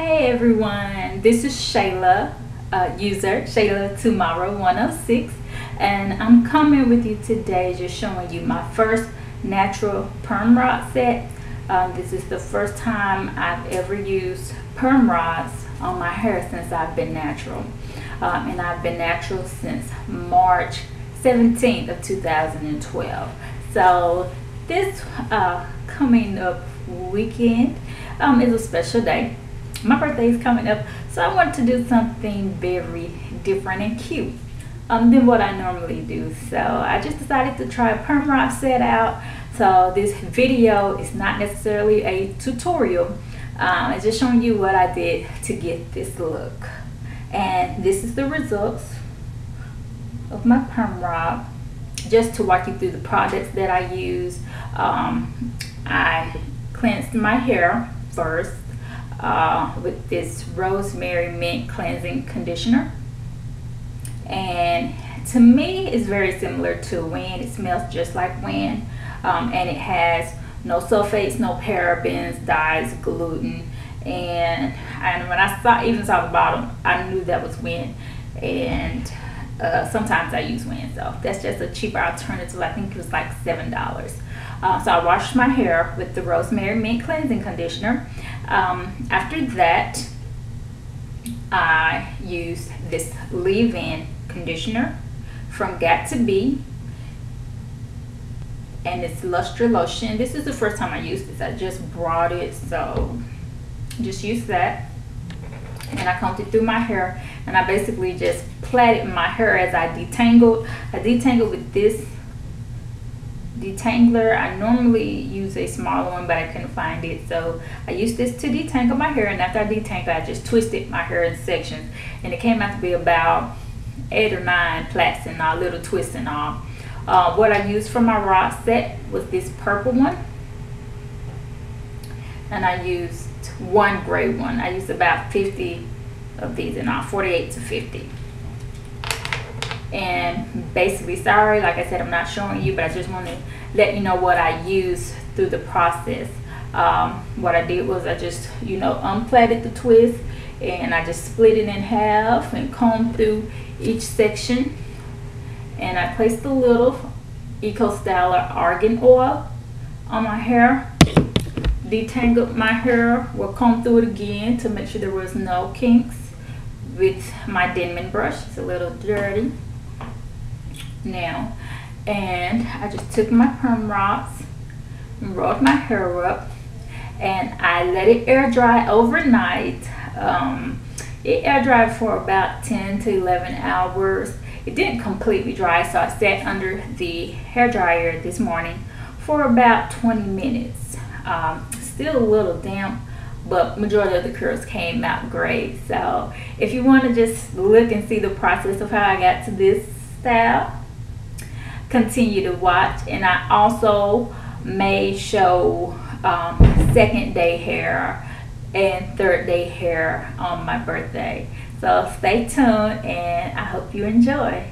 Hey everyone, this is Shayla, uh, user Shayla 2maro 106, and I'm coming with you today just showing you my first natural perm rod set. Um, this is the first time I've ever used perm rods on my hair since I've been natural. Um, and I've been natural since March 17th of 2012. So this uh, coming up weekend um, is a special day my birthday is coming up so I wanted to do something very different and cute um, than what I normally do. So I just decided to try a perm rod set out. So this video is not necessarily a tutorial. Um, it's just showing you what I did to get this look. And this is the results of my perm rod just to walk you through the products that I use um, I cleansed my hair first uh, with this rosemary mint cleansing conditioner. And to me it's very similar to WEN it smells just like WEN um, and it has no sulfates no parabens dyes gluten. And and when I saw even saw the bottom I knew that was WEN and uh, sometimes I use WEN so that's just a cheaper alternative. I think it was like seven dollars. Uh, so I washed my hair with the rosemary mint cleansing conditioner um, after that, I used this leave-in conditioner from Got2b and it's luster lotion. This is the first time I used this. I just brought it, so just use that. And I combed it through my hair and I basically just plaited my hair as I detangled. I detangled with this detangler. I normally use a smaller one, but I couldn't find it. So I used this to detangle my hair. And after I detangled, I just twisted my hair in sections. And it came out to be about eight or nine plaits and a little twists and all. Uh, what I used for my rod set was this purple one. And I used one gray one. I used about 50 of these and all, 48 to 50 and basically sorry like I said I'm not showing you but I just want to let you know what I use through the process. Um, what I did was I just you know unplaited the twist and I just split it in half and combed through each section. And I placed a little Eco Styler Argan Oil on my hair detangled my hair. Will comb through it again to make sure there was no kinks with my Denman brush. It's a little dirty now. And I just took my perm rods and rolled my hair up and I let it air dry overnight. Um, it air dried for about 10 to 11 hours. It didn't completely dry so I sat under the hair dryer this morning for about 20 minutes. Um, still a little damp but majority of the curls came out great. So if you want to just look and see the process of how I got to this style continue to watch and I also may show um, second day hair and third day hair on my birthday. So stay tuned and I hope you enjoy